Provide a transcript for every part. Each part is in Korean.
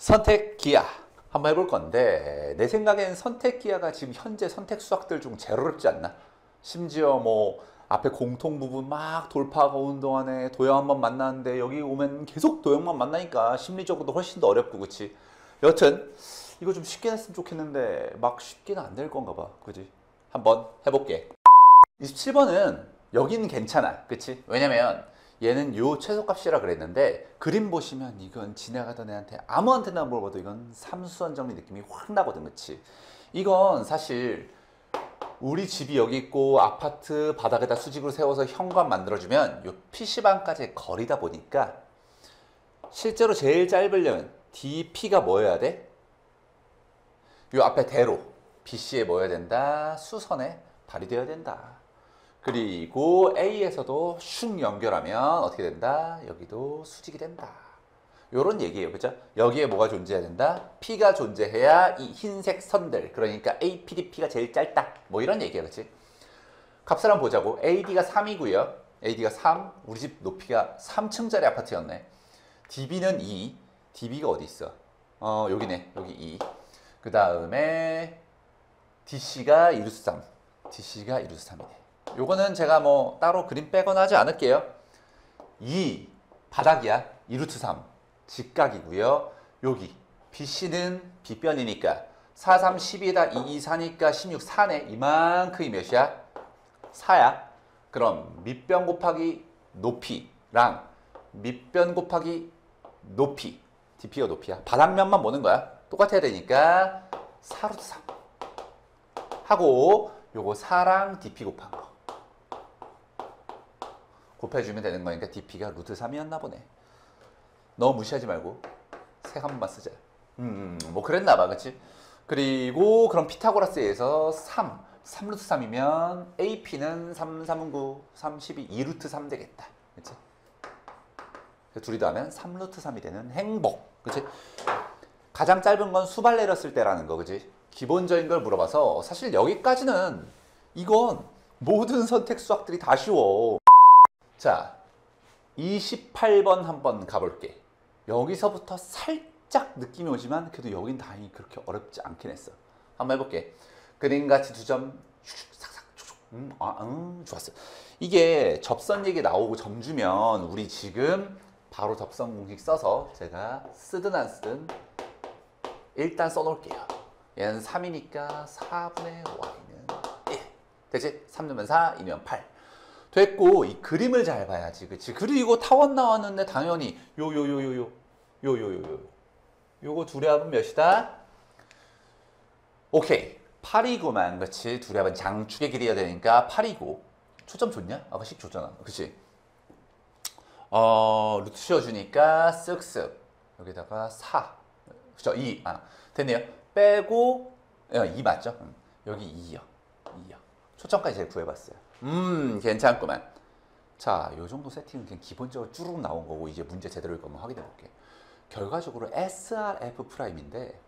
선택 기하 한번 해볼 건데 내 생각엔 선택 기하가 지금 현재 선택 수학들 중 어렵지 않나? 심지어 뭐 앞에 공통 부분 막 돌파하고 온 동안에 도형 한번 만났는데 여기 오면 계속 도형만 만나니까 심리적으로도 훨씬 더 어렵고 그치? 여튼 이거 좀 쉽게 했으면 좋겠는데 막 쉽게는 안 될 건가 봐 그지? 한번 해볼게 27번은 여기는 괜찮아 그치? 왜냐면 얘는 요 최소값이라 그랬는데 그림 보시면 이건 지나가던 애한테 아무한테나 물어봐도 이건 삼수원 정리 느낌이 확 나거든 그치 이건 사실 우리 집이 여기 있고 아파트 바닥에다 수직으로 세워서 현관 만들어주면 요 PC방까지의 거리다 보니까 실제로 제일 짧으려면 DP가 뭐여야 돼? 요 앞에 대로 BC에 뭐여야 된다? 수선에 발휘되어야 된다. 그리고 A에서도 슝 연결하면 어떻게 된다? 여기도 수직이 된다. 요런 얘기예요. 그죠? 여기에 뭐가 존재해야 된다? P가 존재해야 이 흰색 선들. 그러니까 APDP가 제일 짧다. 뭐 이런 얘기예요. 그치? 값을 한번 보자고. AD가 3이고요. AD가 3. 우리 집 높이가 3층짜리 아파트였네. DB는 2. DB가 어디 있어? 어, 여기네. 여기 2. 그 다음에 DC가 2루트 3. DC가 2루트 3이네. 요거는 제가 뭐 따로 그림 빼거나 하지 않을게요. 2 바닥이야. 2루트 3 직각이고요. 여기 BC는 빗변이니까 4, 3, 12에다 2, 2, 4니까 16, 4네. 이만큼이 몇이야? 4야. 그럼 밑변 곱하기 높이랑 밑변 곱하기 높이 DP가 높이야. 바닥면만 보는 거야. 똑같아야 되니까 4루트 3 하고 요거 4랑 DP 곱한 거 곱해주면 되는 거니까 DP가 루트 3이었나 보네. 너무 무시하지 말고 색한 번만 쓰자. 음, 뭐 그랬나 봐, 그치? 그리고 그럼 피타고라스에서 3, 3루트 3이면 AP는 3, 3은 9, 3, 12, 2루트 3 되겠다. 그치? 둘이 더하면 3루트 3이 되는 행복. 그치? 가장 짧은 건 수발 내렸을 때라는 거, 그치? 기본적인 걸 물어봐서 사실 여기까지는 이건 모든 선택 수학들이 다 쉬워. 자, 28번 한번 가볼게. 여기서부터 살짝 느낌이 오지만 그래도 여긴 다행히 그렇게 어렵지 않긴 했어. 한번 해볼게. 그림같이 두 점, 삭삭, 촉촉. 음, 아, 음, 좋았어. 이게 접선 얘기 나오고 점 주면 우리 지금 바로 접선 공식 써서 제가 쓰든 안 쓰든 일단 써놓을게요. 얘는 3이니까 4분의 y는 1. 되지? 3 넣으면 4, 2면 8. 됐고 이 그림을 잘 봐야지 그치? 그리고 타원 나왔는데 당연히 요 요 요 요 요 요 요 요 요. 요거 둘의 합은 몇이다? 오케이. 8이구만 그치? 둘의 합은 장축의 길이야 되니까 8이고. 초점 줬냐? 아까 식 줬잖아. 그치? 어 루트 씌워주니까 쓱쓱. 여기다가 4 그쵸? 2 아, 됐네요. 빼고 2 맞죠? 음, 여기 2요 2요 초점까지 제가 구해봤어요 음, 괜찮구만. 자, 요 정도 세팅은 그냥 기본적으로 쭈룩 나온 거고 이제 문제 제대로일 거면 확인해 볼게. 결과적으로 SRF 프라임인데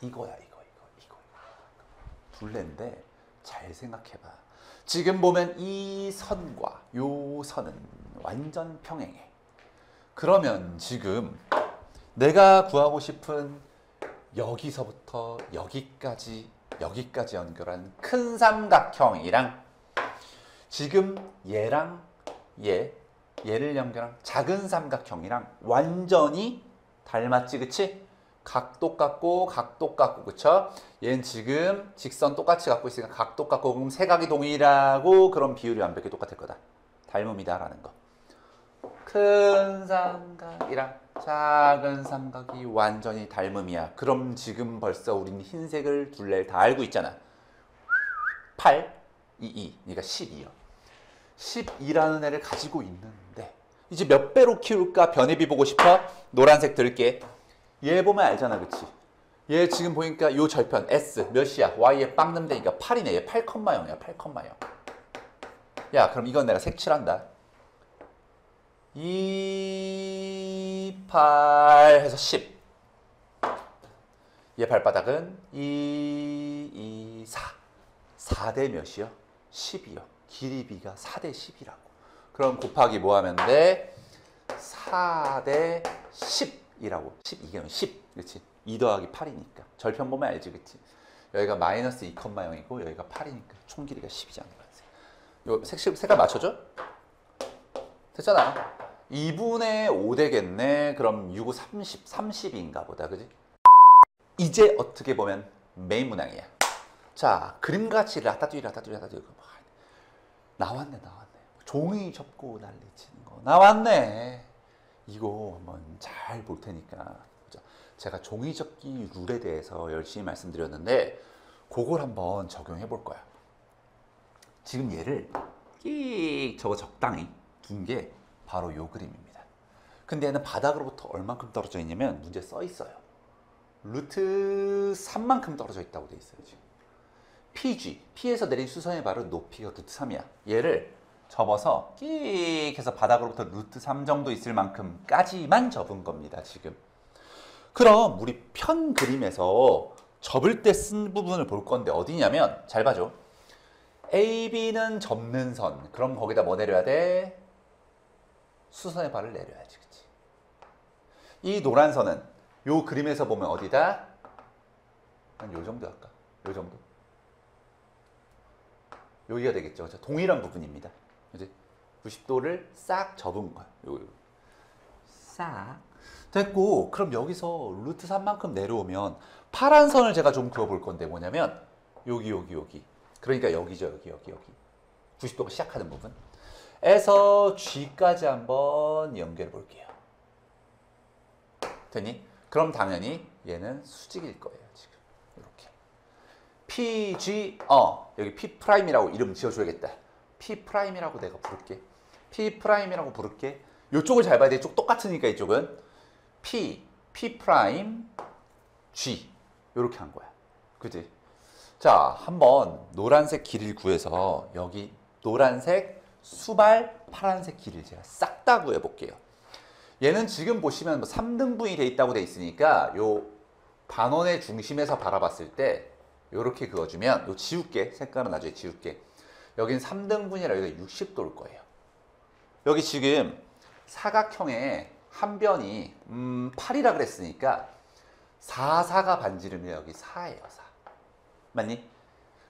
이거야, 이거, 이거, 이거. 둘레인데 잘 생각해 봐. 지금 보면 이 선과 요 선은 완전 평행해. 그러면 지금 내가 구하고 싶은 여기서부터 여기까지 여기까지 연결한 큰 삼각형이랑 지금 얘랑 얘, 얘를 연결한 작은 삼각형이랑 완전히 닮았지, 그치? 각 똑같고, 각 똑같고, 그쵸? 얘는 지금 직선 똑같이 갖고 있으니까 각 똑같고, 그럼 세각이 동일하고, 그런 비율이 완벽히 똑같을 거다. 닮음이다 라는 거. 큰 삼각이랑 작은 삼각이 완전히 닮음이야. 그럼 지금 벌써 우리는 흰색을 둘레를 다 알고 있잖아. 8, 2, 2. 그러니까 12요. 12라는 애를 가지고 있는데 이제 몇 배로 키울까 변해비 보고 싶어? 노란색 들게. 얘 보면 알잖아, 그치? 얘 지금 보니까 요 절편 S 몇이야? Y에 빵 되니까 8이네. 얘 8,0이야. 8,0. 야, 그럼 이건 내가 색칠한다. 2, 8 해서 10. 얘 발바닥은 2, 2, 4. 4대 몇이요? 10이요. 길이비가 4대 10이라고. 그럼 곱하기 뭐 하면 돼? 4대 10. 8이라고 10 이게 10 그렇지 2 더하기 8이니까 절편 보면 알지 그렇지 여기가 마이너스 2,0이고 여기가 8이니까 총 길이가 10이잖아 요 색, 색깔 맞춰줘? 됐잖아 2분의 5 되겠네 그럼 6, 5, 30 30인가 보다 그지 이제 어떻게 보면 메인 문항이야 자 그림같이 라따뚜이 라따뚜이 라따뚜이 나왔네 나왔네. 종이 접고 난리 치는 거. 나왔네. 이거 한번 잘 볼 테니까. 제가 종이 접기 룰에 대해서 열심히 말씀드렸는데 그걸 한번 적용해 볼 거야. 지금 얘를 끽 저거 적당히 둔 게 바로 요 그림입니다. 근데 얘는 바닥으로부터 얼만큼 떨어져 있냐면 문제 써 있어요. 루트 3만큼 떨어져 있다고 돼 있어요 지금 PG, P에서 내린 수선의 발은 높이가 루트 3이야. 얘를 접어서 끽 해서 바닥으로부터 루트 3 정도 있을 만큼까지만 접은 겁니다, 지금. 그럼 우리 편 그림에서 접을 때 쓴 부분을 볼 건데 어디냐면 잘 봐줘. AB는 접는 선. 그럼 거기다 뭐 내려야 돼? 수선의 발을 내려야지. 그치? 이 노란 선은 요 그림에서 보면 어디다? 한 요 정도 할까? 요 정도. 여기가 되겠죠. 그렇죠? 동일한 부분입니다. 그지? 90도를 싹 접은 거야. 요, 요. 싹. 됐고, 그럼 여기서 루트 3만큼 내려오면 파란 선을 제가 좀 그어볼 건데 뭐냐면 여기, 여기, 여기. 그러니까 여기죠. 여기, 여기, 여기. 90도가 시작하는 부분. 에서 G까지 한번 연결해 볼게요. 됐니? 그럼 당연히 얘는 수직일 거예요. PG 어 여기 P 프라임이라고 이름 지어줘야겠다. P 프라임이라고 내가 부를게. P 프라임이라고 부를게. 이쪽을 잘 봐야 돼. 이쪽 똑같으니까 이쪽은 P P 프라임 G 이렇게 한 거야. 그지? 자 한번 노란색 길이를 구해서 여기 노란색 수발 파란색 길이를 제가 싹 다 구해 볼게요. 얘는 지금 보시면 뭐 3등분이 돼 있다고 돼 있으니까 요 반원의 중심에서 바라봤을 때 이렇게 그어주면 요 지울게 색깔은 나중에 지울게 여긴 3등분이라 여기가 60도일 거예요 여기 지금 사각형의 한 변이 음, 8이라 그랬으니까 4, 4가 반지름이 여기 4예요 4 맞니?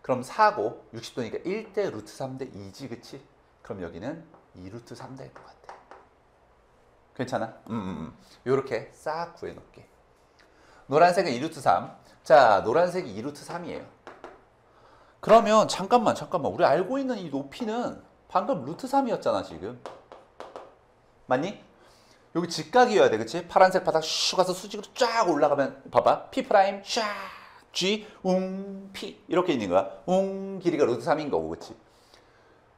그럼 4고 60도니까 1대 루트 3대 2지 그치? 그럼 여기는 2루트 3될것 같아 괜찮아? 음, 음, 음. 요렇게 싹 구해 놓을게 노란색은 2루트 3 자, 노란색이 2루트 3이에요. 그러면 잠깐만 잠깐만 우리 알고 있는 이 높이는 방금 루트 3이었잖아 지금. 맞니? 여기 직각이어야 돼 그치? 파란색 바닥 슉 가서 수직으로 쫙 올라가면 봐봐 P 프라임 쫙 G 웅 P 이렇게 있는 거야. 웅 길이가 루트 3인 거고 그치?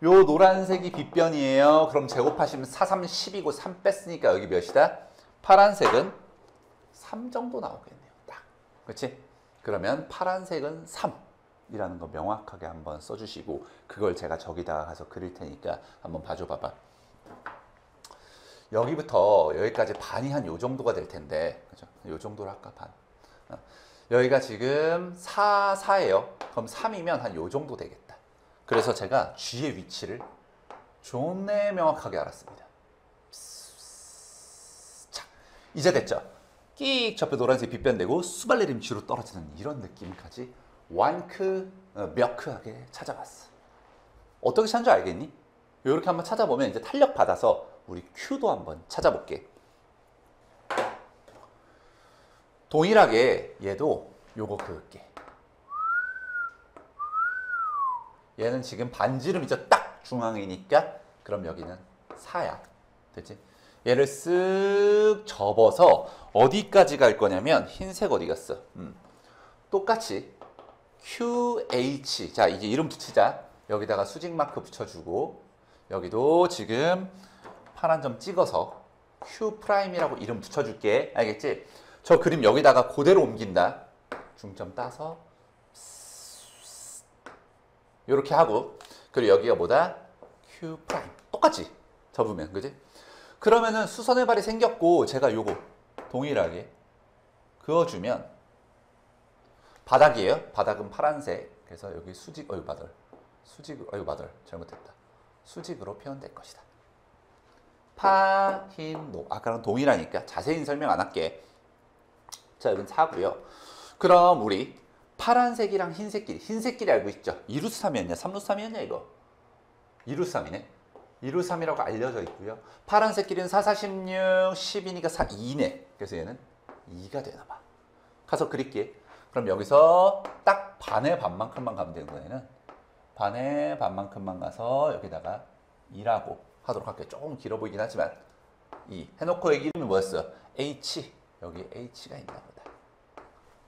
요 노란색이 빗변이에요. 그럼 제곱하시면 4, 3, 10이고 3 뺐으니까 여기 몇이다? 파란색은 3 정도 나오겠네요. 딱. 그치? 그러면 파란색은 3이라는 거 명확하게 한번 써주시고 그걸 제가 저기다가 가서 그릴 테니까 한번 봐줘 봐봐. 여기부터 여기까지 반이 한 요 정도가 될 텐데 그죠? 요 정도로 할까 반. 어. 여기가 지금 4, 4예요. 그럼 3이면 한 요 정도 되겠다. 그래서 제가 G의 위치를 존내 명확하게 알았습니다. 자, 이제 됐죠? 끽 접혀 노란색 빛변되고 수발내림 뒤로 떨어지는 이런 느낌까지 완크 어, 멱크하게 찾아봤어. 어떻게 찾는 줄 알겠니? 이렇게 한번 찾아보면 이제 탄력 받아서 우리 Q도 한번 찾아볼게. 동일하게 얘도 요거 그을게. 얘는 지금 반지름이죠. 딱 중앙이니까 그럼 여기는 4야. 됐지? 얘를 쓱 접어서 어디까지 갈 거냐면 흰색 어디 갔어? 음. 똑같이 QH 자 이제 이름 붙이자 여기다가 수직 마크 붙여주고 여기도 지금 파란 점 찍어서 Q 프라임이라고 이름 붙여줄게 알겠지? 저 그림 여기다가 그대로 옮긴다 중점 따서 이렇게 하고 그리고 여기가 뭐다? Q 프라임 똑같이 접으면 그지? 그러면은 수선의 발이 생겼고 제가 요거 동일하게 그어주면 바닥이에요. 바닥은 파란색. 그래서 여기 수직, 어유 바닥. 수직, 어유 바닥. 잘못했다. 수직으로 표현될 것이다. 파, 흰, 노. 아까랑 동일하니까 자세히 설명 안 할게. 자, 여긴 4고요. 그럼 우리 파란색이랑 흰색끼리, 흰색끼리 알고 있죠? 2루트 3이었냐? 3루트 3이었냐 이거? 2루트 3이네. 2루트 3이라고 알려져 있고요. 파란색끼리는 4, 4, 16, 10이니까 4, 2네. 그래서 얘는 2가 되나 봐. 가서 그릴게. 그럼 여기서 딱 반의 반만큼만 가면 되는 거예요. 반의 반만큼만 가서 여기다가 2라고 하도록 할게요. 조금 길어 보이긴 하지만 2 해놓고 이름이 뭐였어? H 여기 H가 있나 보다.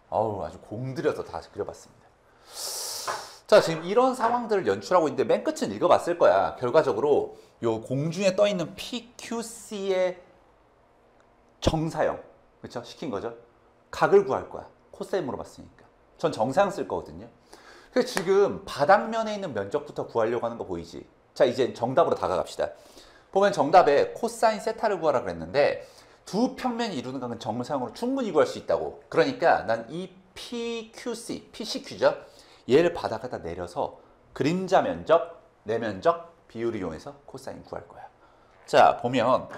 어우 아주 공들여서 다 그려봤습니다. 자 지금 이런 상황들을 연출하고 있는데 맨 끝은 읽어봤을 거야. 결과적으로 요 공중에 떠 있는 PQC의 정사영 그렇죠? 시킨 거죠. 각을 구할 거야. 코사인 물어봤으니까. 전 정사영 쓸 거거든요. 그래서 지금 바닥면에 있는 면적부터 구하려고 하는 거 보이지? 자 이제 정답으로 다가갑시다. 보면 정답에 코사인 세타를 구하라 그랬는데 두 평면이 이루는 각은 정사영으로 충분히 구할 수 있다고. 그러니까 난 이 PQC, PCQ죠. 얘를 바닥에다 내려서 그림자 면적, 내면적 비율을 이용해서 코사인 구할 거야. 자 보면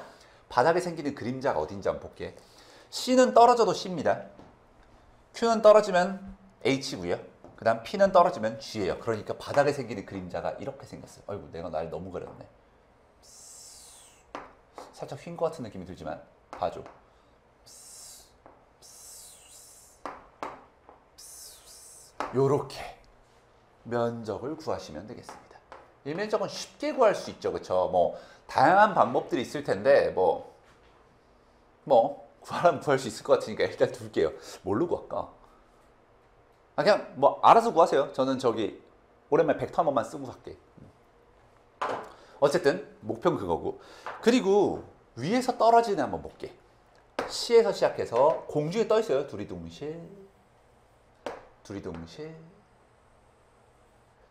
바닥에 생기는 그림자가 어딘지 한번 볼게. C는 떨어져도 C입니다. Q는 떨어지면 H고요. 그 다음 P는 떨어지면 G예요. 그러니까 바닥에 생기는 그림자가 이렇게 생겼어요. 어이구 내가 날 너무 그렸네. 살짝 휜 것 같은 느낌이 들지만 봐줘. 요렇게 면적을 구하시면 되겠습니다. 이 면적은 쉽게 구할 수 있죠. 그쵸? 뭐 다양한 방법들이 있을 텐데 뭐뭐 구하라면 구할 수 있을 것 같으니까 일단 둘게요. 뭘로 구할까? 아 그냥 뭐 알아서 구하세요. 저는 저기 오랜만에 벡터 한 번만 쓰고 갈게. 어쨌든 목표는 그거고. 그리고 위에서 떨어지는 한번 볼게. C에서 시작해서 공중에 떠 있어요. 둘이 동시에.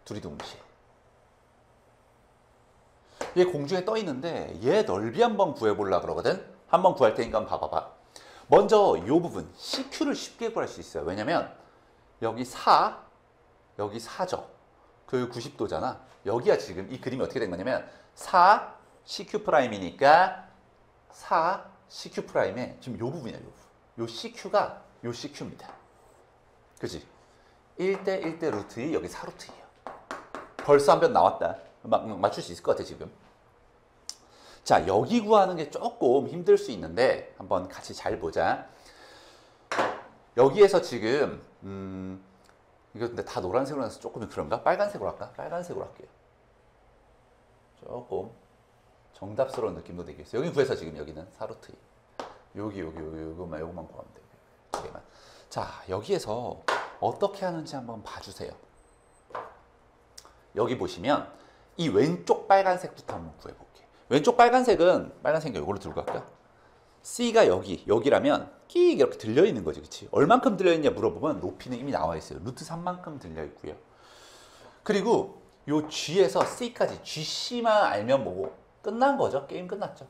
둘이 동시에. 얘 공중에 떠 있는데 얘 넓이 한번 구해 보려 그러거든. 한번 구할 테니까 한번 봐봐봐. 먼저 이 부분 CQ를 쉽게 구할 수 있어요. 왜냐면 여기 4, 여기 4죠. 그 90도잖아. 여기가 지금 이 그림이 어떻게 된 거냐면 4 CQ 프라임이니까 4 CQ 프라임에 지금 요 부분이야, 요 부분. 요 CQ가 요 CQ입니다. 그지? 1대 1대 루트 2, 여기 4루트 2야. 벌써 한 변 나왔다. 막, 막 맞출 수 있을 것 같아, 지금. 자, 여기 구하는 게 조금 힘들 수 있는데 한번 같이 잘 보자. 여기에서 지금 음, 이거 근데 다 노란색으로 나서 조금 그런가? 빨간색으로 할까? 빨간색으로 할게요. 조금 정답스러운 느낌도 되겠어요. 여기 구해서 지금 여기는 사루트 여기 여기 여기 요거만 요거만 구하면 돼요. 자 여기에서 어떻게 하는지 한번 봐주세요. 여기 보시면 이 왼쪽 빨간색부터 한번 구해볼게. 왼쪽 빨간색은 빨간색 이걸로 들고 갈까? C가 여기 여기라면 끼 이렇게 들려 있는 거지, 그렇지? 얼만큼 들려 있냐 물어보면 높이는 이미 나와 있어요. 루트 3만큼 들려 있고요. 그리고 요 G에서 C까지 GC만 알면 뭐고 끝난 거죠. 게임 끝났죠.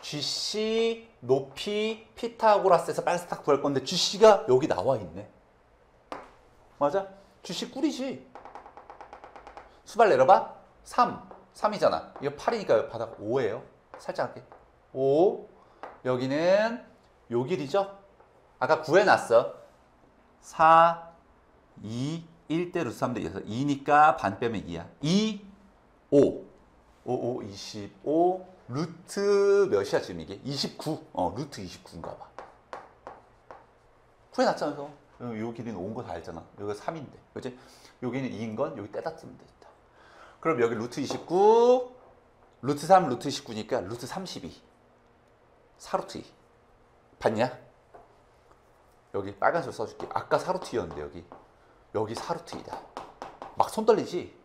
GC 높이 피타고라스에서 빨간색 딱 구할 건데 GC가 여기 나와 있네. 맞아? GC 꿀이지. 수발 내려봐. 3. 3이잖아. 이거 8이니까 바닥 5예요. 살짝 할게. 5. 여기는 요 길이죠? 아까 구해놨어. 4, 2, 1대 루트 3대 2에서 2니까 반 빼면 2야. 2, 5. 5, 5, 25. 루트 몇이야 지금 이게? 29. 어, 루트 29인가 봐. 구해놨잖아. 요, 요 길이는 5인 거 다 알잖아. 여기가 3인데. 그치? 여기는 2인 건 여기 떼다 쓰면 돼. 그럼 여기 루트 29, 루트 3, 루트 19니까 루트 32. 4루트 2. 봤냐? 여기 빨간색 써줄게. 아까 4루트였는데 여기. 여기 4루트 2다. 막 손 떨리지?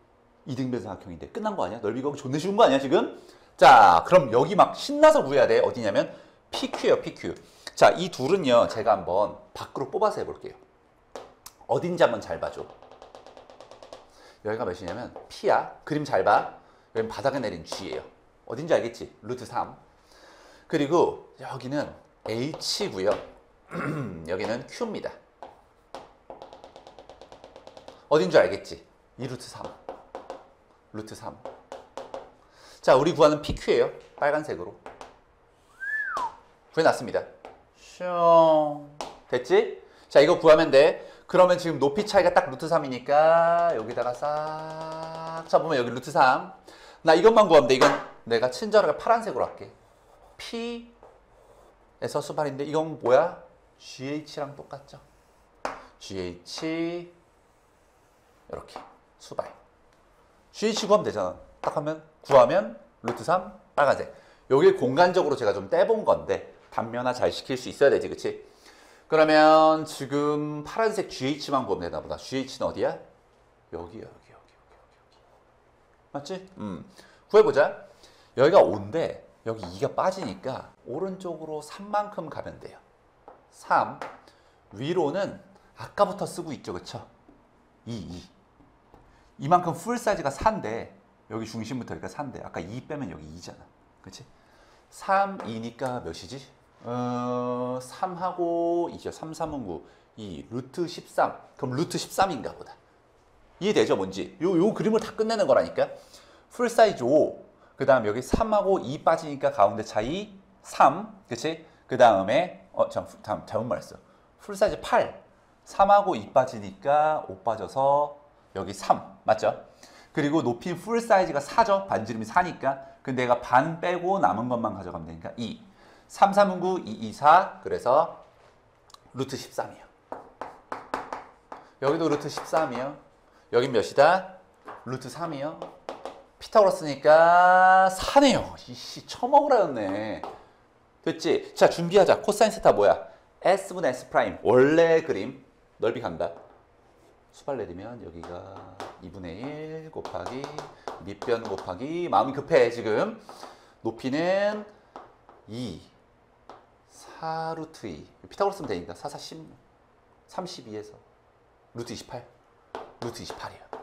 이등변삼각형인데 끝난 거 아니야? 넓이 가 존나 쉬운 거 아니야 지금? 자 그럼 여기 막 신나서 구해야 돼. 어디냐면 PQ예요 PQ. 자 이 둘은요 제가 한번 밖으로 뽑아서 해볼게요. 어딘지 한번 잘 봐줘. 여기가 몇이냐면 P야. 그림 잘 봐. 여기 바닥에 내린 G예요. 어딘지 알겠지? 루트 3. 그리고 여기는 H고요. 여기는 Q입니다. 어딘 줄 알겠지? 이 루트 3. 루트 3. 자, 우리 구하는 PQ예요. 빨간색으로. 구해놨습니다. 슝. 됐지? 자, 이거 구하면 돼. 그러면 지금 높이 차이가 딱 루트 3이니까 여기다가 싹 잡으면 여기 루트 3. 나 이것만 구하면 돼. 이건 내가 친절하게 파란색으로 할게. P에서 수발인데 이건 뭐야? GH랑 똑같죠? GH 이렇게 수발. GH 구하면 되잖아. 딱 하면 구하면 루트 3 빨간색. 여기 공간적으로 제가 좀 떼본 건데 단면화 잘 시킬 수 있어야 되지, 그치? 그러면 지금 파란색 GH만 보면 되나 보다. GH는 어디야? 여기, 여기, 여기, 여기, 여기. 맞지? 음. 구해보자. 여기가 5인데 여기 2가 빠지니까 오른쪽으로 3만큼 가면 돼요. 3. 위로는 아까부터 쓰고 있죠, 그쵸? 2, 2. 이만큼 풀 사이즈가 4인데 여기 중심부터 여기가 4인데 아까 2 빼면 여기 2잖아. 그치? 3, 2니까 몇이지? 어, 3하고 2죠. 3, 3은 9. 2, 루트 13. 그럼 루트 13인가 보다. 이해되죠? 뭔지? 요, 요 그림을 다 끝내는 거라니까. full size 5. 그 다음 여기 3하고 2 빠지니까 가운데 차이 3. 그치? 그 다음에, 어, 잠, 잠, 잘못 말했어. full size 8. 3하고 2 빠지니까 5 빠져서 여기 3. 맞죠? 그리고 높이 full size가 4죠. 반지름이 4니까. 근데 내가 반 빼고 남은 것만 가져가면 되니까 2. 3, 3은 9, 2, 2, 4. 그래서 루트 13이요. 여기도 루트 13이요. 여긴 몇이다? 루트 3이요. 피타고라스니까 4네요. 이씨 처먹으라 였네. 됐지? 자 준비하자. 코사인 세타 뭐야? S분의 S 프라임. 원래 그림 넓이 간다. 수발 내리면 여기가 2분의 1 곱하기 밑변 곱하기 마음이 급해 지금 높이는 2 4 루트 2 피타고라스 쓰면 되니까 4, 4, 10 32에서 루트 28 루트 28이야.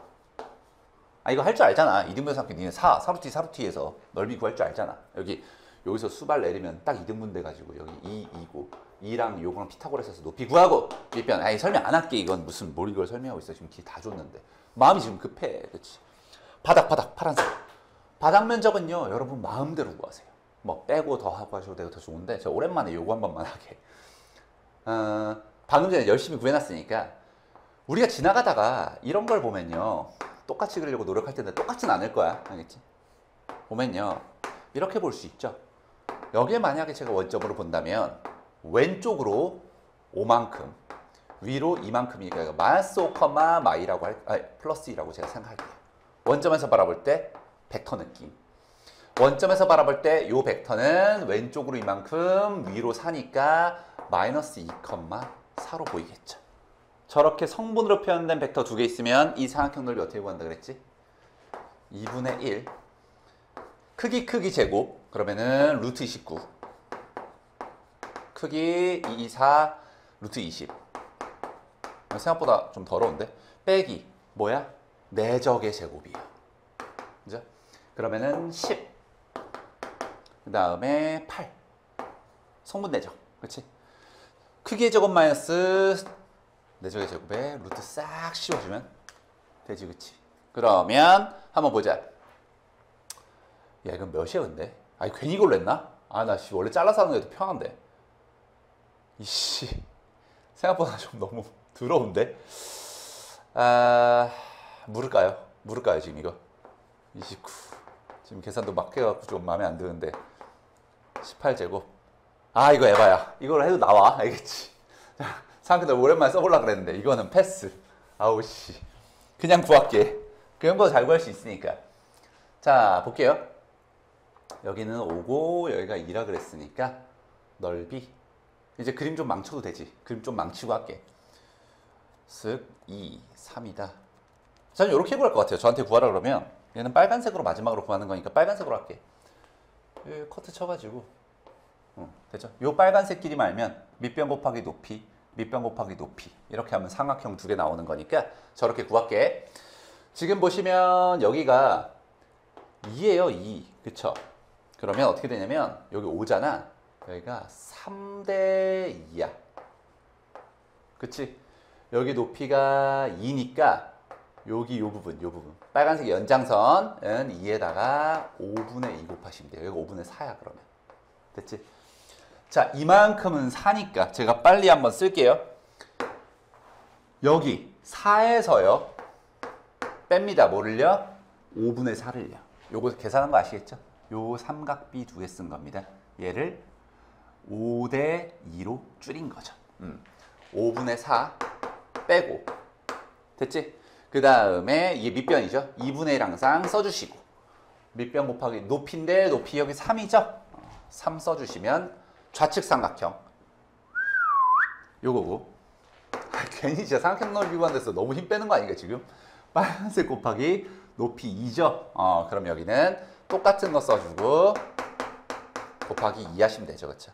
아 이거 할 줄 알잖아. 이등분 삼기 니네 4 4루트 2 4루트 2에서 넓이 구할 줄 알잖아. 여기 여기서 수발 내리면 딱 2등분 돼가지고 여기 2, 2고 2랑 요거랑 피타고라스에서 높이 구하고 밑변. 아니 설명 안 할게. 이건 무슨 뭘 이걸 설명하고 있어. 지금 기다 줬는데. 마음이 지금 급해. 그렇지 바닥 바닥 파란색. 바닥 면적은요 여러분 마음대로 구하세요 뭐 빼고 더 하고 하셔도 되고 더 좋은데 저 오랜만에 요거 한 번만 하게. 어, 방금 전에 열심히 구해놨으니까 우리가 지나가다가 이런 걸 보면요. 똑같이 그리려고 노력할 텐데 똑같진 않을 거야. 알겠지? 보면요. 이렇게 볼 수 있죠. 여기에 만약에 제가 원점으로 본다면 왼쪽으로 5만큼 위로 2만큼이니까 마이너스 5, 마이라고 할, 아니, 플러스 2라고 제가 생각할게요. 원점에서 바라볼 때 벡터 느낌. 원점에서 바라볼 때 이 벡터는 왼쪽으로 이만큼 위로 사니까 마이너스 2, 4로 보이겠죠. 저렇게 성분으로 표현된 벡터 두 개 있으면 이 삼각형 넓이 어떻게 구한다 그랬지? 2분의 1 크기 크기 제곱 그러면은 루트 29 크기 2, 2, 4 루트 20 생각보다 좀 더러운데 빼기 뭐야? 내적의 제곱이야 그죠? 그러면은 10 그 다음에 8 성분 내적 그렇지? 크기의 제곱 마이너스 내적의 제곱에 루트 싹 씌워주면 되지 그치? 그러면 한번 보자 야 이건 몇이야 근데? 아니 괜히 이걸로 했나? 아나 씨 원래 잘라서 하는 게더 편한데 이씨 생각보다 좀 너무 더러운데 아 물을까요? 물을까요 지금 이거 29 지금 계산도 막 해갖고 좀 마음에 안 드는데 18제곱 아 이거 에바야 이걸 해도 나와 알겠지 생각보다 오랜만에 써보려고 그랬는데 이거는 패스 아우 씨 그냥 구할게 그런 거잘 구할 수 있으니까 자 볼게요 여기는 5고 여기가 2라 그랬으니까 넓이 이제 그림 좀 망쳐도 되지. 그림 좀 망치고 할게. 쓱 2, 3이다. 저는 이렇게 구할 것 같아요. 저한테 구하라 그러면 얘는 빨간색으로 마지막으로 구하는 거니까 빨간색으로 할게. 이 커트 쳐가지고 어, 됐죠? 요 빨간색 길이 말면 밑변 곱하기 높이, 밑변 곱하기 높이 이렇게 하면 삼각형 두 개 나오는 거니까 저렇게 구할게. 지금 보시면 여기가 2예요, 2. 그쵸? 그러면 어떻게 되냐면 여기 5잖아. 여기가 3대 2야. 그치? 여기 높이가 2니까 여기 요 부분, 요 부분. 빨간색 연장선은 2에다가 5분의 2 곱하시면 돼요. 여기 5분의 4야, 그러면. 됐지? 자, 이만큼은 4니까 제가 빨리 한번 쓸게요. 여기 4에서요. 뺍니다. 뭐를요? 5분의 4를요. 요거 계산한 거 아시겠죠? 요 삼각비 두 개 쓴 겁니다. 얘를 5대 2로 줄인 거죠. 음. 5분의 4 빼고 됐지? 그 다음에 이게 밑변이죠. 2분의 1 항상 써주시고 밑변 곱하기 높이인데 높이 여기 3이죠. 3 써주시면 좌측 삼각형 요거고 아, 괜히 진짜 삼각형 넓이 구한데서 너무 힘 빼는 거 아닌가 지금? 빨간색 곱하기 높이 2죠. 어, 그럼 여기는 똑같은 거 써주고 곱하기 2 하시면 되죠. 그렇죠?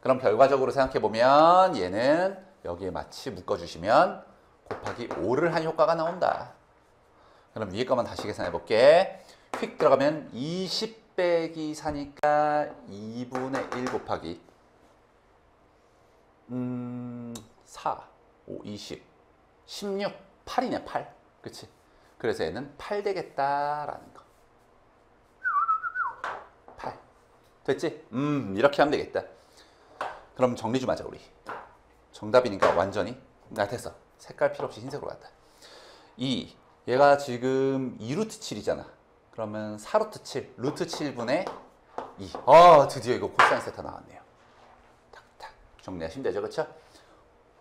그럼 결과적으로 생각해 보면 얘는 여기에 마치 묶어주시면 곱하기 5를 한 효과가 나온다. 그럼 위에 것만 다시 계산해 볼게. 휙 들어가면 20 빼기 4니까 2분의 1 곱하기 음, 4, 5, 20, 16, 8이네 8. 그치? 그래서 얘는 8 되겠다라는 거. 8. 됐지? 음, 이렇게 하면 되겠다. 그럼 정리 좀 하자 우리. 정답이니까 완전히 나 됐어. 색깔 필요 없이 흰색으로 갔다. 2. 얘가 지금 2루트 7이잖아. 그러면 4루트 7, 루트 7분의 2. 아, 드디어 이거 코사인 세타 나왔네요. 탁탁 정리하시면 되죠, 그렇죠?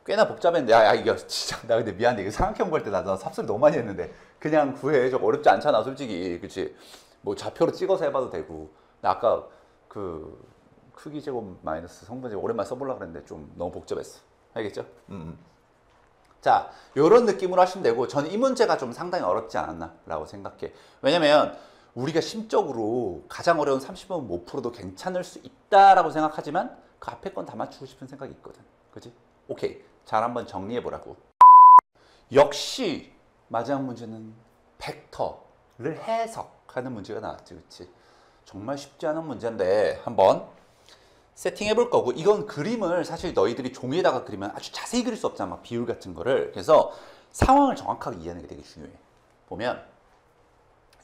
꽤나 복잡했는데, 야, 야, 이거 진짜 나 근데 미안해. 이거 삼각형 구할 때나 나 삽소리 너무 많이 했는데 그냥 구해. 저 어렵지 않잖아, 솔직히, 그렇지? 뭐 좌표로 찍어서 해봐도 되고. 나 아까 그 크기 제곱 마이너스 성분 제곱 오랜만에 써보려고 그랬는데 좀 너무 복잡했어. 알겠죠? 음. 음. 자, 요런 느낌으로 하시면 되고 저는 이 문제가 좀 상당히 어렵지 않았나라고 생각해. 왜냐면 우리가 심적으로 가장 어려운 30번 못 풀어도 괜찮을 수 있다라고 생각하지만 그 앞에 건 다 맞추고 싶은 생각이 있거든. 그지? 오케이. 잘 한번 정리해 보라고. 역시 마지막 문제는 벡터를 해석하는 문제가 나왔지. 그치? 정말 쉽지 않은 문제인데 한번 세팅해 볼 거고 이건 그림을 사실 너희들이 종이에다가 그리면 아주 자세히 그릴 수 없잖아 막 비율 같은 거를. 그래서 상황을 정확하게 이해하는 게 되게 중요해. 보면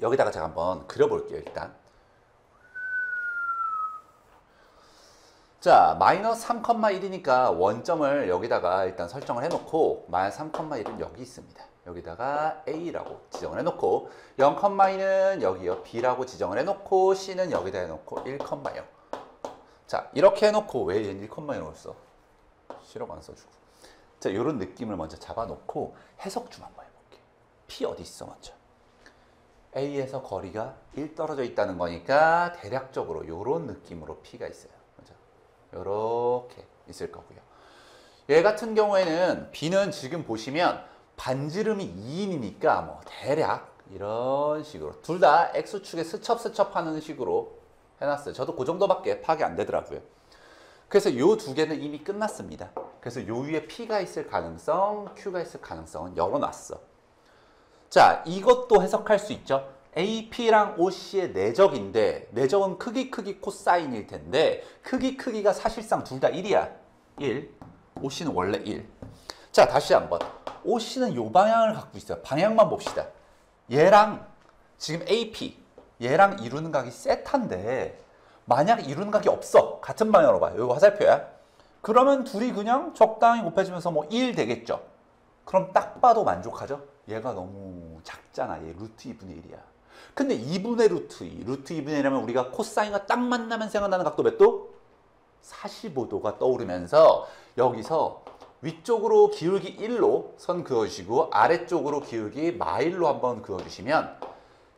여기다가 제가 한번 그려볼게요 일단. 자 마이너스 3,1이니까 원점을 여기다가 일단 설정을 해놓고 마이너스 3,1은 여기 있습니다. 여기다가 A라고 지정을 해놓고 0,2는 여기요 B라고 지정을 해놓고 C는 여기다 해놓고 1,0 자 이렇게 해놓고 왜 얘는 1,0을 써? 실업 안 써주고 자 이런 느낌을 먼저 잡아놓고 해석 좀 한번 해볼게 P 어디 있어 먼저 A에서 거리가 1 떨어져 있다는 거니까 대략적으로 이런 느낌으로 P가 있어요 그죠? 이렇게 있을 거고요 얘 같은 경우에는 B는 지금 보시면 반지름이 2인이니까 뭐 대략 이런 식으로 둘 다 X축에 스첩스첩 하는 식으로 해놨어요. 저도 그 정도밖에 파악이 안 되더라고요. 그래서 요 두 개는 이미 끝났습니다. 그래서 요 위에 P가 있을 가능성, Q가 있을 가능성은 열어놨어. 자, 이것도 해석할 수 있죠. AP랑 OC의 내적인데 내적은 크기 크기 코사인일 텐데 크기 크기가 사실상 둘 다 1이야. 1. OC는 원래 1. 자, 다시 한번. OC는 요 방향을 갖고 있어요. 방향만 봅시다. 얘랑 지금 AP 얘랑 이루는 각이 세타인데 만약 이루는 각이 없어. 같은 방향으로 봐요. 이거 화살표야. 그러면 둘이 그냥 적당히 곱해지면서 뭐 1 되겠죠. 그럼 딱 봐도 만족하죠? 얘가 너무 작잖아. 얘 루트 2분의 1이야. 근데 2분의 루트 2 루트 2분의 1이라면 우리가 코사인과 딱 만나면 생각나는 각도 몇 도? 45도가 떠오르면서 여기서 위쪽으로 기울기 1로 선 그어주시고 아래쪽으로 기울기 마일로 한번 그어주시면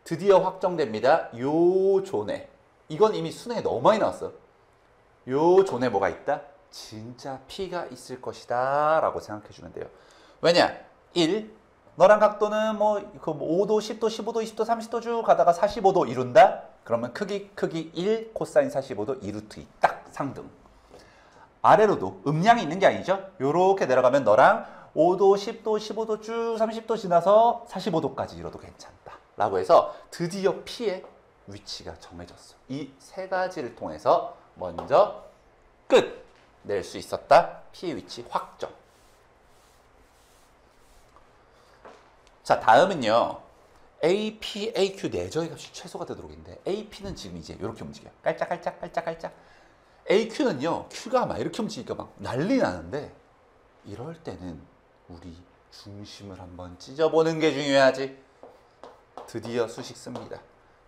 드디어 확정됩니다. 요 존에 이건 이미 수능에 너무 많이 나왔어. 요 존에 뭐가 있다? 진짜 P가 있을 것이다 라고 생각해 주면 돼요. 왜냐? 1. 너랑 각도는 뭐, 그 5도, 10도, 15도, 20도, 30도 쭉 가다가 45도 이룬다? 그러면 크기, 크기 1, 코사인 45도 2루트 2. 딱 상등. 아래로도 음량이 있는 게 아니죠? 요렇게 내려가면 너랑 5도, 10도, 15도 쭉 30도 지나서 45도까지 이뤄도 괜찮다. 라고 해서 드디어 P의 위치가 정해졌어. 이 세 가지를 통해서 먼저 끝! 낼 수 있었다. P의 위치 확정. 자, 다음은요. AP, AQ 내저의 값이 최소가 되도록 있는데 AP는 지금 이제 이렇게 움직여요. 깔짝깔짝 깔짝깔짝. AQ는요, Q가 막 이렇게 움직이니까 막 난리 나는데, 이럴 때는 우리 중심을 한번 찢어보는 게 중요하지. 드디어 수식 씁니다.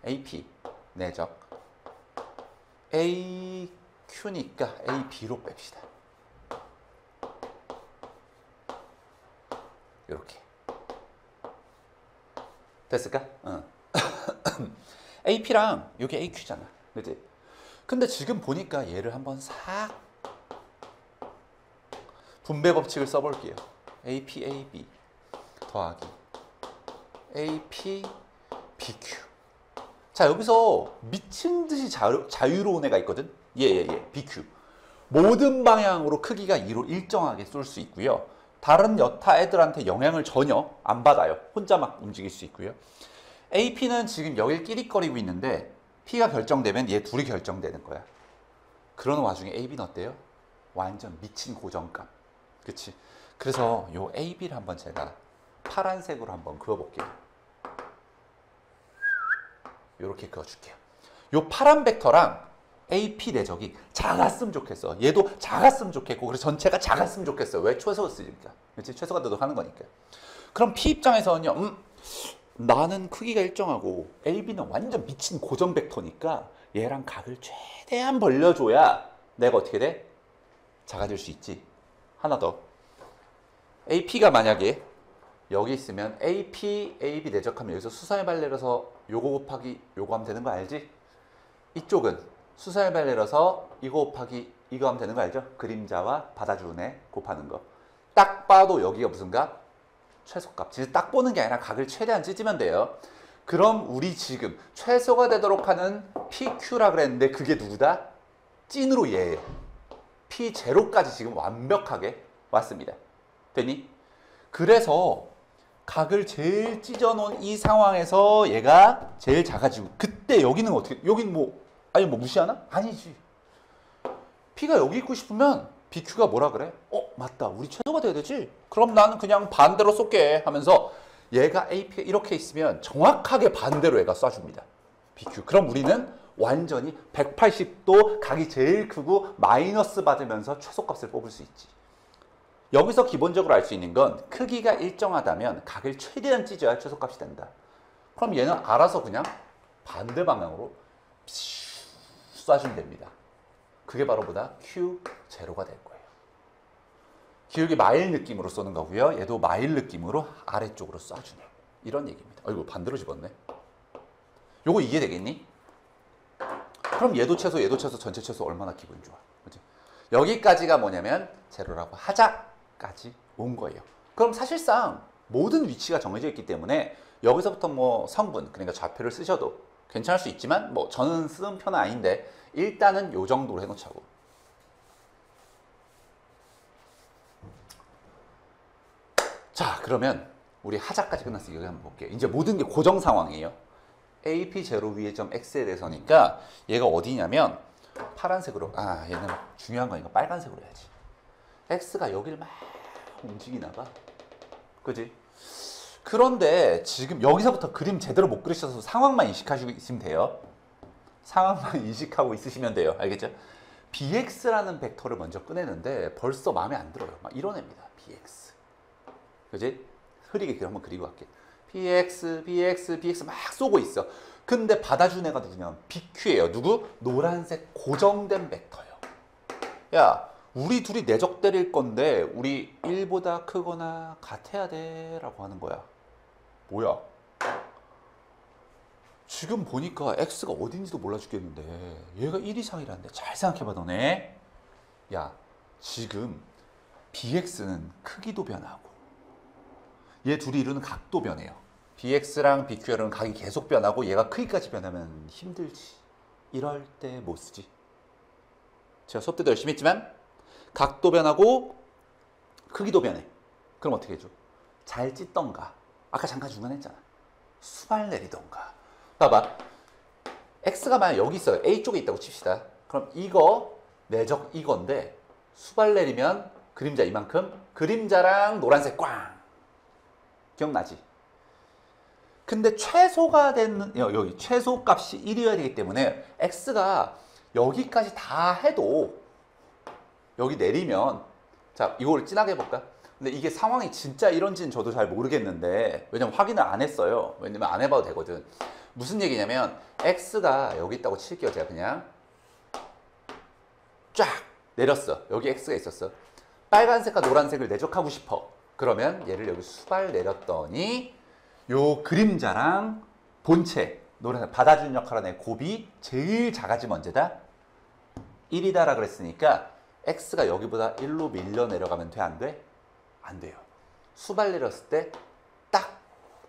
AP, 내적. AQ니까 AB로 뺍시다. 이렇게. 됐을까? 응. AP랑 여기 AQ잖아. 그지? 근데 지금 보니까 얘를 한번 싹 분배 법칙을 써볼게요. AP, AB 더하기 AP, BQ. 자, 여기서 미친 듯이 자유, 자유로운 애가 있거든? 예, 예, 예. BQ. 모든 방향으로 크기가 2로 일정하게 쏠 수 있고요. 다른 여타 애들한테 영향을 전혀 안 받아요. 혼자 막 움직일 수 있고요. AP는 지금 여길 끼리거리고 있는데 P가 결정되면 얘 둘이 결정되는 거야. 그런 와중에 AB는 어때요? 완전 미친 고정감. 그치? 그래서 요 AB를 한번 제가 파란색으로 한번 그어볼게요. 이렇게 그어줄게요. 요 파란 벡터랑 AP 내적이 작았으면 좋겠어. 얘도 작았으면 좋겠고, 그래서 전체가 작았으면 좋겠어. 왜 최소 쓰니까. 그렇지? 최소가 돼도 하는 거니까. 그럼 P 입장에서는요, 음, 나는 크기가 일정하고 AB는 완전 미친 고정 벡터니까 얘랑 각을 최대한 벌려줘야 내가 어떻게 돼? 작아질 수 있지. 하나 더. AP가 만약에 여기 있으면 AP, AB 내적하면 여기서 수사의 발레라서 요거 곱하기 요거 하면 되는 거 알지? 이쪽은 수사의 발레라서 이거 곱하기 이거 하면 되는 거 알죠? 그림자와 받아주는 애 곱하는 거. 딱 봐도 여기가 무슨 값? 최소값. 진짜 딱 보는 게 아니라 각을 최대한 찢으면 돼요. 그럼 우리 지금 최소가 되도록 하는 PQ라 그랬는데 그게 누구다? 찐으로 얘예요. P0까지 지금 완벽하게 왔습니다. 되니? 그래서 각을 제일 찢어놓은 이 상황에서 얘가 제일 작아지고 그때 여기는 어떻게 여기는 뭐 아니 뭐 무시하나? 아니지. P가 여기 있고 싶으면 BQ가 뭐라 그래? 어 맞다 우리 최소가 돼야 되지? 그럼 나는 그냥 반대로 쏠게 하면서 얘가 AP가 이렇게 있으면 정확하게 반대로 얘가 쏴줍니다. BQ. 그럼 우리는 완전히 180도 각이 제일 크고 마이너스 받으면서 최소값을 뽑을 수 있지. 여기서 기본적으로 알 수 있는 건 크기가 일정하다면 각을 최대한 찢어야 최소값이 된다. 그럼 얘는 알아서 그냥 반대 방향으로 쏴주면 됩니다. 그게 바로 보다 Q0가 될 거예요. 기울기 마일 느낌으로 쏘는 거고요. 얘도 마일 느낌으로 아래쪽으로 쏴주네. 이런 얘기입니다. 아이고 반대로 집었네. 요거 이해되겠니? 그럼 얘도 최소, 얘도 최소, 전체 최소 얼마나 기분 좋아. 그지? 여기까지가 뭐냐면 제로라고 하자 까지 온 거예요. 그럼 사실상 모든 위치가 정해져 있기 때문에 여기서부터 뭐 성분, 그러니까 좌표를 쓰셔도 괜찮을 수 있지만 뭐 저는 쓰는 편은 아닌데 일단은 요 정도로 해놓자고. 자, 그러면 우리 하자까지 끝났으니까 여기 한번 볼게요. 이제 모든 게 고정 상황이에요. AP 제로 위에 점 X에 대해서니까 얘가 어디냐면 파란색으로 아 얘는 중요한 거니까 빨간색으로 해야지. X가 여기를 막 움직이나 봐. 그지? 그런데 지금 여기서부터 그림 제대로 못 그리셔서 상황만 인식하시고 있으면 돼요. 상황만 인식하고 있으시면 돼요. 알겠죠? bx라는 벡터를 먼저 꺼내는데 벌써 마음에 안 들어요. 막 이런 애입니다. bx. 그지? 흐리게 한번 그리고 갈게. bx, bx, bx 막 쏘고 있어. 근데 받아준 애가 누구냐면 bq예요. 누구? 노란색 고정된 벡터예요. 야, 우리 둘이 내적 때릴 건데 우리 1보다 크거나 같아야 돼 라고 하는 거야. 뭐야? 지금 보니까 x가 어딘지도 몰라 죽겠는데 얘가 1 이상이라는데 잘 생각해봐 너네. 야, 지금 bx는 크기도 변하고 얘 둘이 이루는 각도 변해요. bx랑 bq는 각이 계속 변하고 얘가 크기까지 변하면 힘들지. 이럴 때 못 쓰지. 제가 수업 때도 열심히 했지만 각도 변하고 크기도 변해. 그럼 어떻게 해줘? 잘 찢던가. 아까 잠깐 중간에 했잖아. 수발 내리던가. 봐봐. x가 만약 여기 있어요. a 쪽에 있다고 칩시다. 그럼 이거 내적 이건데 수발 내리면 그림자 이만큼 그림자랑 노란색 꽝. 기억나지? 근데 최소가 되는 여기 최소 값이 1이어야 되기 때문에 x가 여기까지 다 해도 여기 내리면 자 이걸 진하게 해볼까? 근데 이게 상황이 진짜 이런지는 저도 잘 모르겠는데 왜냐면 확인을 안 했어요. 왜냐면 안 해봐도 되거든. 무슨 얘기냐면 x가 여기 있다고 칠게요. 제가 그냥 쫙 내렸어. 여기 x가 있었어. 빨간색과 노란색을 내적하고 싶어. 그러면 얘를 여기 수발 내렸더니 요 그림자랑 본체 노란색 받아주는 역할하는 애 곱이 제일 작아지면 언제다? 1이다라 그랬으니까 x가 여기보다 1로 밀려 내려가면 돼? 안 돼? 안 돼요. 수발 내렸을 때 딱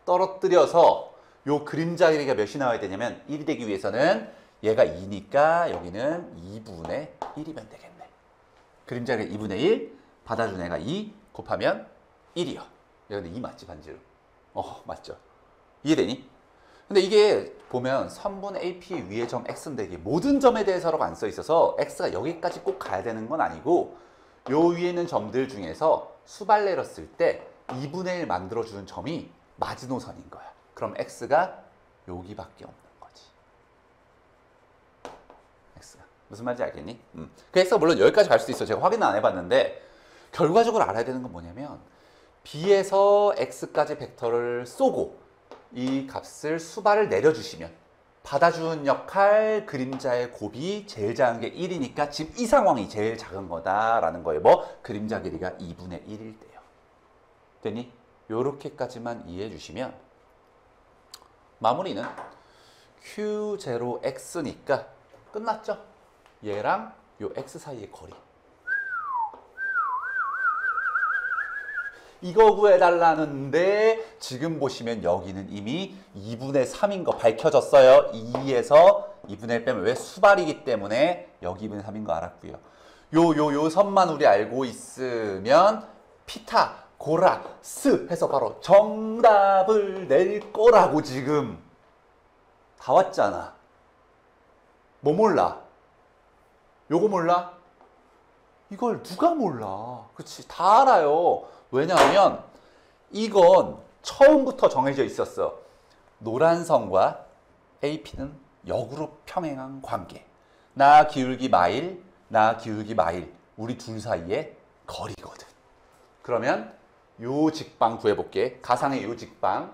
떨어뜨려서 요 그림자 길이가 몇이 나와야 되냐면 1이 되기 위해서는 얘가 2니까 여기는 2분의 1이면 되겠네. 그림자 길이 2분의 1 받아준 애가 2 곱하면 1이요. 근데 2 맞지 반지름? 어 맞죠. 이해되니? 근데 이게 보면 선분 AP 위의 점 x인데 이게 모든 점에 대해서라고 안 써 있어서 x가 여기까지 꼭 가야 되는 건 아니고 요 위에 있는 점들 중에서 수발 내렸을 때 2분의 1 만들어주는 점이 마지노선인 거야. 그럼 x가 여기밖에 없는 거지. x가 무슨 말인지 알겠니? 음. 그 x가 물론 여기까지 갈 수도 있어. 제가 확인은 안 해봤는데 결과적으로 알아야 되는 건 뭐냐면 b에서 x까지 벡터를 쏘고 이 값을 수발을 내려주시면 받아주는 역할 그림자의 곱이 제일 작은 게 1이니까 지금 이 상황이 제일 작은 거다라는 거예요. 뭐 그림자 길이가 2분의 1일 때요. 되니? 요렇게까지만 이해해 주시면 마무리는 Q0X니까 끝났죠? 얘랑 요 X 사이의 거리. 이거 구해달라는데 지금 보시면 여기는 이미 2분의 3인 거 밝혀졌어요. 2에서 2분의 1 빼면 왜 수발이기 때문에 여기 2분의 3인 거 알았고요. 요 요 요 선만 우리 알고 있으면 피타 고라 스 해서 바로 정답을 낼 거라고 지금 다 왔잖아. 뭐 몰라? 요거 몰라? 이걸 누가 몰라? 그치 다 알아요. 왜냐하면 이건 처음부터 정해져 있었어. 노란 선과 AP는 역으로 평행한 관계. 나 기울기 마일, 나 기울기 마일. 우리 둘 사이의 거리거든. 그러면 요 직방 구해볼게. 가상의 요 직방.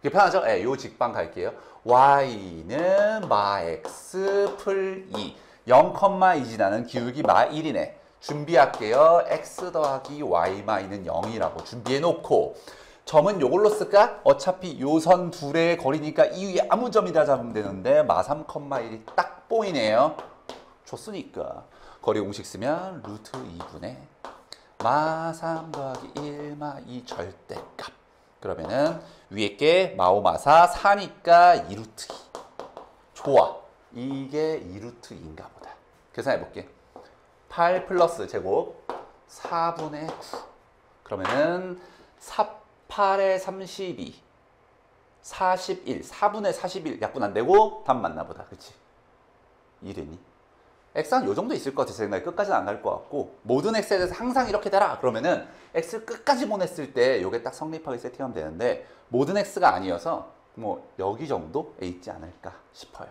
이게 편하죠? 예, 요 직방 갈게요. y는 마 x 풀 2. 0,2 지나는 기울기 마 1이네. 준비할게요. x 더하기 y는 0이라고 준비해 놓고 점은 요걸로 쓸까? 어차피 요선 둘의 거리니까 이 위에 아무 점이다 잡으면 되는데 마 3,1이 딱 보이네요. 줬으니까 거리 공식 쓰면 루트 2분의 마 3 더하기 1 마 2 절대값 그러면은 위에 게 마오마사 4니까 2루트 2 좋아 이게 2루트 2인가 보다 계산해 볼게 8 플러스 제곱 4분의 9 그러면은 4, 8에 32 41 4분의 41 약분 안 되고 답 맞나 보다. 그치? 이랬니? x 한요 정도 있을 것 같아. 제 생각에 끝까지는 안 갈 것 같고. 모든 x에 대해서 항상 이렇게 되라. 그러면은 x를 끝까지 보냈을 때 요게 딱 성립하게 세팅하면 되는데 모든 x가 아니어서 뭐 여기 정도에 있지 않을까 싶어요.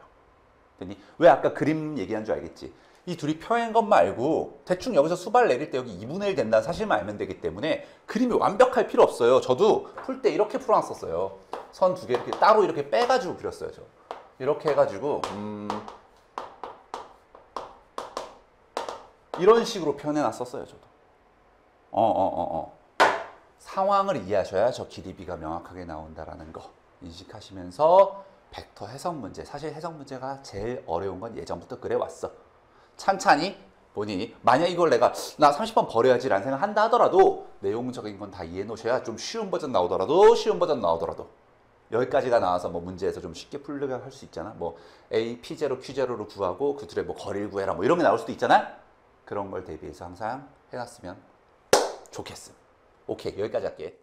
되니? 왜 아까 그림 얘기한 줄 알겠지 이 둘이 평행 것 말고 대충 여기서 수발 내릴 때 여기 2분의 1 된다는 사실만 알면 되기 때문에 그림이 완벽할 필요 없어요. 저도 풀 때 이렇게 풀어놨었어요. 선 두 개 이렇게 따로 이렇게 빼가지고 그렸어요. 저 이렇게 해가지고 음 이런 식으로 표현해놨었어요. 저도 어 어 어 어, 어, 어. 상황을 이해하셔야 저 길이비가 명확하게 나온다라는 거 인식하시면서 벡터 해석 문제 사실 해석 문제가 제일 어려운 건 예전부터 그래왔어. 찬찬히 본인이 만약 이걸 내가 나 30번 버려야지 라는 생각 한다 하더라도 내용적인 건 다 이해해 놓으셔야 좀 쉬운 버전 나오더라도 쉬운 버전 나오더라도 여기까지가 나와서 뭐 문제에서 좀 쉽게 풀려게 할수 있잖아. 뭐 A, P0, Q0로 구하고 그 둘의 뭐 거리를 구해라 뭐 이런 게 나올 수도 있잖아. 그런 걸 대비해서 항상 해놨으면 좋겠음. 오케이 여기까지 할게.